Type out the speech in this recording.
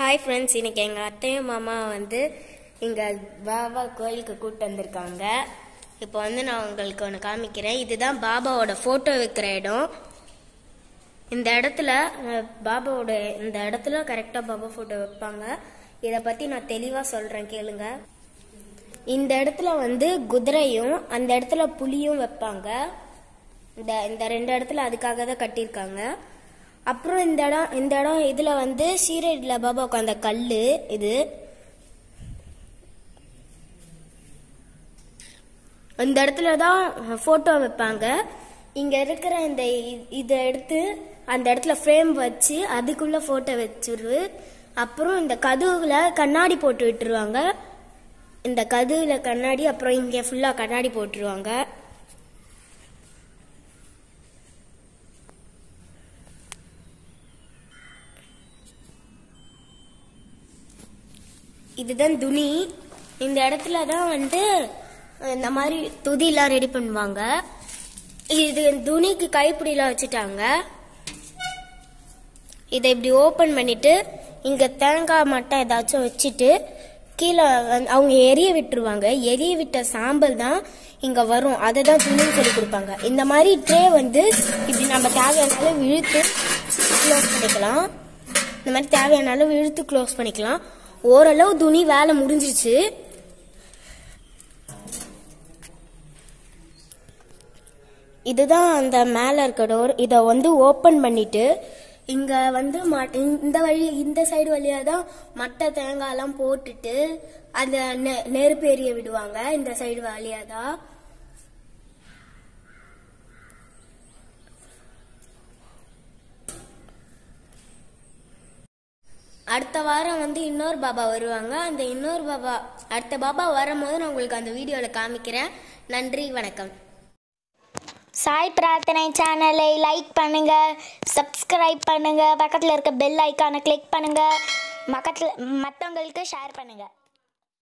Hi friends இன்னைக்கு எங்கள் அத்தையும் மாமா வந்து இங்கே பாபா கோயிலுக்கு கூப்பிட்டு வந்திருக்காங்க. இப்போ வந்து நான் உங்களுக்கு ஒன்று காமிக்கிறேன். இதுதான் பாபாவோட ஃபோட்டோ வைக்கிற இடம். இந்த இடத்துல பாபாவோட இந்த இடத்துல கரெக்டாக பாபா ஃபோட்டோ வைப்பாங்க. இதை பற்றி நான் தெளிவாக சொல்கிறேன் கேளுங்க. இந்த இடத்துல வந்து குதிரையும் அந்த இடத்துல புலியும் வைப்பாங்க. இந்த இந்த ரெண்டு இடத்துல அதுக்காக தான் கட்டியிருக்காங்க. அப்புறம் இந்த இடம் இந்த இடம் இதில் வந்து சீரடியில் பாபா உட்காந்த கல் இது. இந்த இடத்துல தான் ஃபோட்டோ வைப்பாங்க. இங்கே இருக்கிற இந்த இதை எடுத்து அந்த இடத்துல ஃப்ரேம் வச்சு அதுக்குள்ளே ஃபோட்டோ வச்சிரு. அப்புறம் இந்த கதவுல கண்ணாடி போட்டு விட்டுருவாங்க. இந்த கதவுல கண்ணாடி அப்புறம் இங்கே ஃபுல்லாக கண்ணாடி போட்டுருவாங்க. இதுதான் துணி. இந்த இடத்துல தான் வந்து இந்த மாதிரி துதிலாம் ரெடி பண்ணுவாங்க. இது துணிக்கு கைப்பிடிலாம் வச்சுட்டாங்க. இதை இப்படி ஓப்பன் பண்ணிட்டு இங்க தேங்காய் மட்டை ஏதாச்சும் வச்சுட்டு கீழே வந்து அவங்க எரிய விட்டுருவாங்க. எரிய விட்ட சாம்பல் தான் இங்க வரும். அதை தான் துணின்னு சொல்லி கொடுப்பாங்க. இந்த மாதிரி ட்ரே வந்து இப்படி நம்ம தேவையானாலும் இழுத்து க்ளோஸ் பண்ணிக்கலாம். இந்த மாதிரி தேவையானாலும் இழுத்து க்ளோஸ் பண்ணிக்கலாம். ஓரளவு துணி வேலை முடிஞ்சிருச்சு. இதுதான் அந்த மேலே இருக்க டோர் இதை வந்து ஓப்பன் பண்ணிட்டு இங்க வந்து இந்த வழி இந்த சைடு வழியா தான் மட்டை தேங்காய்லாம் போட்டுட்டு அந்த நெ- நெருப்பு எரிய விடுவாங்க. இந்த சைடு வழியா தான். அடுத்த வாரம் வந்து இன்னொரு பாபா வருவாங்க. அந்த இன்னொரு பாபா அடுத்த பாபா வரும்போது நான் உங்களுக்கு அந்த வீடியோவில் காமிக்கிறேன். நன்றி வணக்கம். சாய் பிரார்த்தனை சேனலை லைக் பண்ணுங்க. சப்ஸ்கிரைப் பண்ணுங்க. பக்கத்தில் இருக்க பெல் ஐக்கானை கிளிக் பண்ணுங்க. பக்கத்தில் மற்றவங்களுக்கு ஷேர் பண்ணுங்கள்